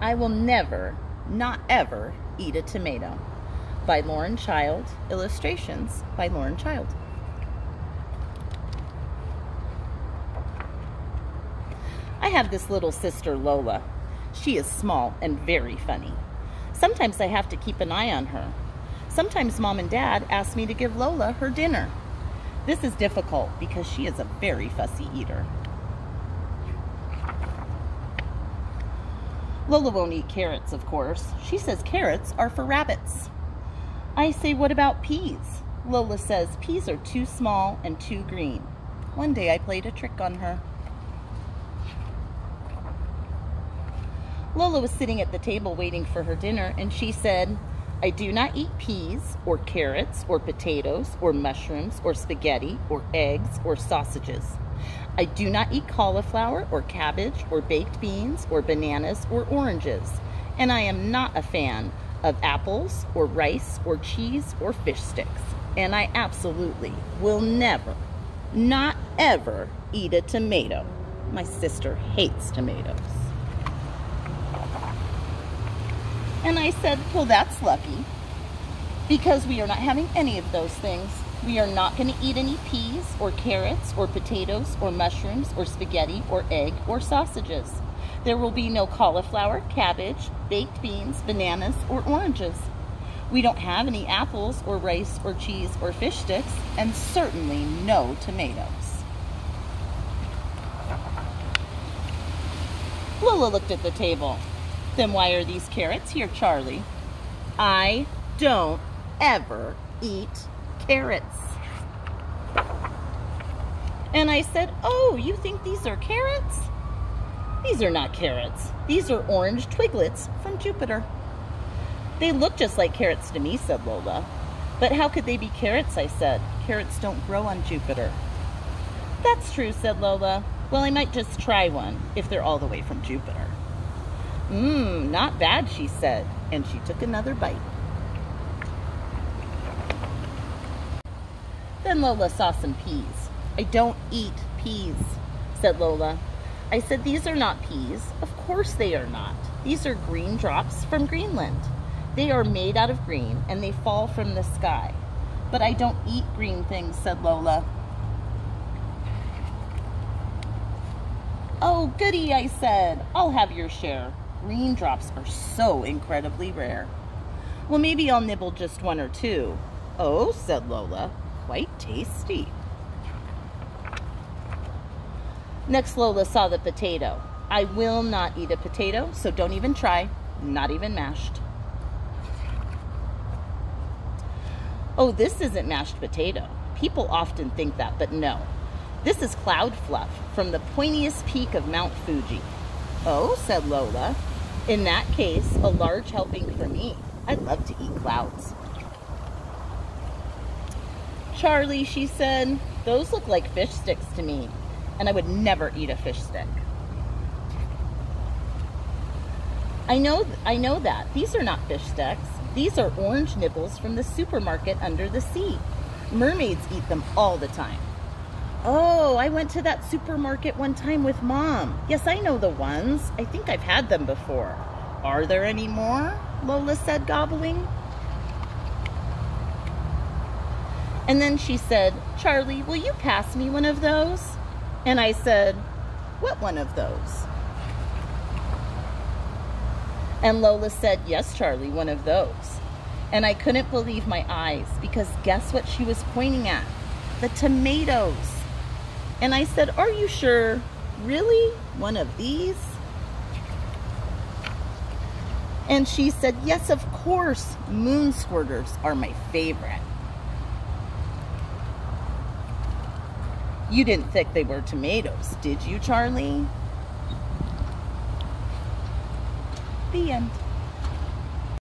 I will never, not ever, eat a tomato. By Lauren Child. Illustrations by Lauren Child. I have this little sister, Lola. She is small and very funny. Sometimes I have to keep an eye on her. Sometimes mom and dad ask me to give Lola her dinner. This is difficult because she is a very fussy eater. Lola won't eat carrots, of course. She says carrots are for rabbits. I say, what about peas? Lola says peas are too small and too green. One day I played a trick on her. Lola was sitting at the table waiting for her dinner and she said, I do not eat peas or carrots or potatoes or mushrooms or spaghetti or eggs or sausages. I do not eat cauliflower or cabbage or baked beans or bananas or oranges. And I am not a fan of apples or rice or cheese or fish sticks. And I absolutely will never, not ever, eat a tomato. My sister hates tomatoes. And I said, well, that's lucky because we are not having any of those things. We are not going to eat any peas or carrots or potatoes or mushrooms or spaghetti or egg or sausages. There will be no cauliflower, cabbage, baked beans, bananas, or oranges. We don't have any apples or rice or cheese or fish sticks, and certainly no tomatoes. Lola looked at the table. Then why are these carrots here, Charlie? I don't ever eat carrots. And I said, oh, you think these are carrots? These are not carrots. These are orange twiglets from Jupiter. They look just like carrots to me, said Lola. But how could they be carrots, I said. Carrots don't grow on Jupiter. That's true, said Lola. Well, I might just try one if they're all the way from Jupiter. Mmm, not bad, she said, and she took another bite. Then Lola saw some peas. I don't eat peas, said Lola. I said, these are not peas. Of course they are not. These are green drops from Greenland. They are made out of green and they fall from the sky. But I don't eat green things, said Lola. Oh, goody, I said. I'll have your share green drops are so incredibly rare. Well, maybe I'll nibble just one or two. Oh, said Lola, quite tasty. Next, Lola saw the potato. I will not eat a potato, so don't even try, not even mashed. Oh, this isn't mashed potato. People often think that, but no. This is cloud fluff from the pointiest peak of Mount Fuji. Oh, said Lola, in that case, a large helping for me. I'd love to eat clouds. Charlie, she said, those look like fish sticks to me, and I would never eat a fish stick. I know, I know that. These are not fish sticks. These are orange nibbles from the supermarket under the sea. Mermaids eat them all the time. Oh, I went to that supermarket one time with mom. Yes, I know the ones. I think I've had them before. Are there any more? Lola said, gobbling. And then she said, Charlie, will you pass me one of those? And I said, what one of those? And Lola said, yes, Charlie, one of those. And I couldn't believe my eyes because guess what she was pointing at? The tomatoes. And I said, are you sure? Really? One of these? And she said, yes, of course, moon squirters are my favorite. You didn't think they were tomatoes, did you, Charlie? The end.